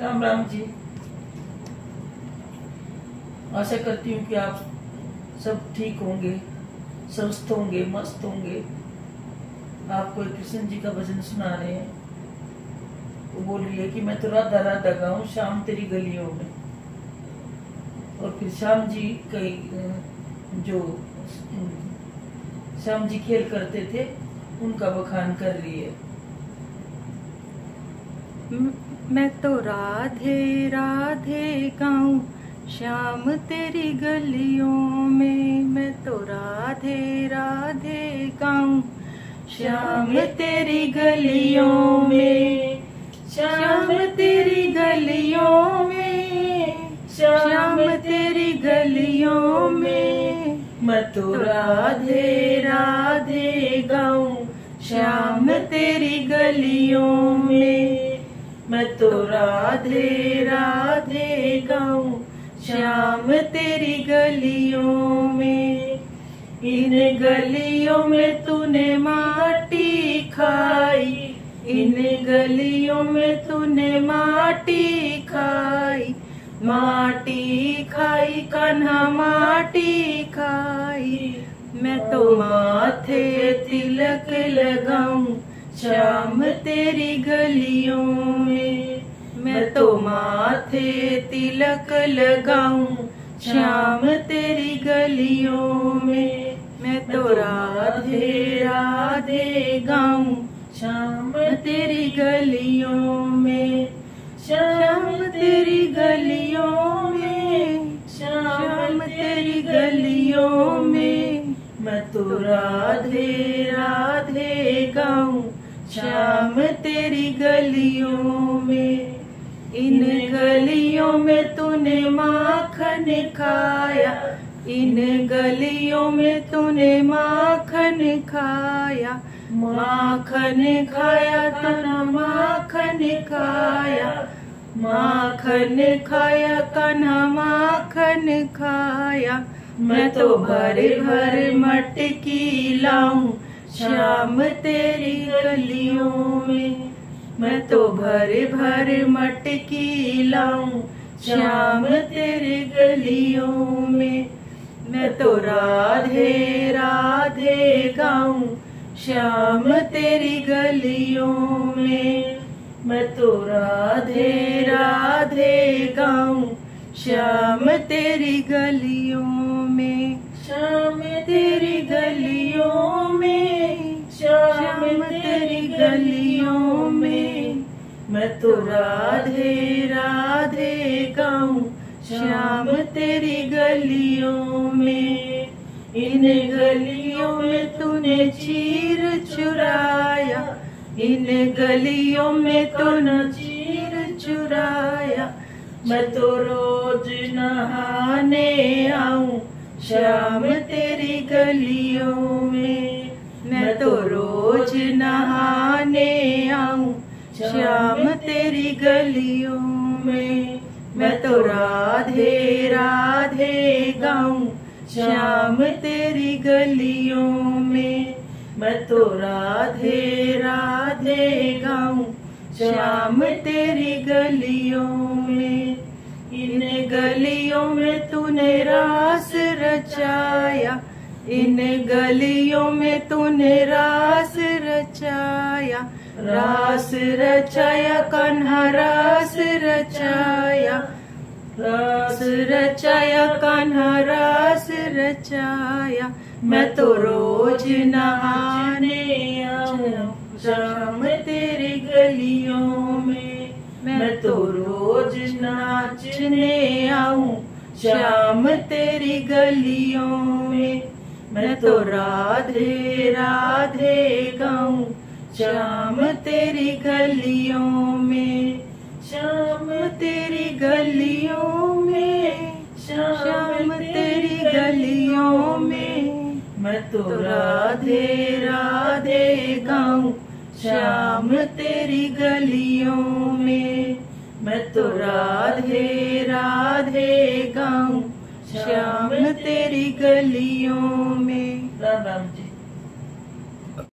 राम राम जी। आशा करती हूँ कि आप सब ठीक होंगे, स्वस्थ होंगे, मस्त होंगे। आपको कृष्ण जी का भजन सुना रहे हैं। वो बोल रही है कि मैं तो राधा राधा गाऊं, शाम तेरी गलियों में। और फिर श्याम जी कई जो श्याम जी खेल करते थे, उनका बखान कर रही है। म- तो राधे राधे गाऊं। श्याम तेरी गलियों में मैं तो राधे राधे गाऊं। श्याम तेरी गलियों में, श्याम तेरी गलियों में, श्याम तेरी गलियों में मैं तो राधे राधे गाऊं। श्याम तेरी गलियों में मैं तो राधे राधे गाऊं, श्याम तेरी गलियों में। इन गलियों में तूने माटी खाई, इन गलियों में तूने माटी खाई। माटी खाई, कन्हा माटी खाई। मैं तो माथे तिलक लगाऊँ शाम तेरी गलियों में मैं तो माथे तिलक लगाऊँ। शाम तेरी गलियों में मैं तो राधे राधे गाऊं। शाम तेरी गलियों में शाम तेरी गलियों में शाम तेरी गलियों में मैं तो राधे शाम तेरी गलियों में, इन गलियों में तूने माखन खाया। इन गलियों में तूने माखन खाया। माखन खाया तना माखन खाया। माखन खाया कन्हा माखन खाया। मैं तो भर भर मटकी लाऊं शाम तेरी गलियों में, मैं तो भर भर मटकी लाऊं। शाम तेरी गलियों में, मैं तो राधे राधे गाऊं। शाम तेरी गलियों में, मैं तो राधे राधे गाऊं। शाम तेरी गलियों में शाम तेरी गलियों में शाम तेरी गलियों में। मैं तो राधे राधे गाऊं शाम तेरी गलियों में। इन गलियों में तूने चीर चुराया, इन गलियों में तो न चीर चुराया। मैं तो रोज नहाने आऊँ शाम तेरी गलियों में। मैं तो रोज नहाने आऊँ श्याम तेरी गलियों में। मैं तो राधे राधे गाऊं श्याम तेरी गलियों में। मैं तो राधे राधे गाऊं श्याम तेरी गलियों में। इन गलियों में तूने रास रचाया इन गलियों में तूने रास रचाया रास रचाया, कन्हा रास रचाया रास रचाया, कान्हा रास रचाया। मैं तो रोज नहाने शाम तेरी गलियों में। मैं तो रोज नाचने आऊँ, शाम तेरी गलियों में। मैं तो राधे राधे गाऊं शाम तेरी गलियों में शाम तेरी गलियों में शाम तेरी गलियों में। मैं तो राधे राधे गाऊं शाम तेरी गलियों में। मैं तो राधे राधे गाऊं श्याम तेरी गलियों में।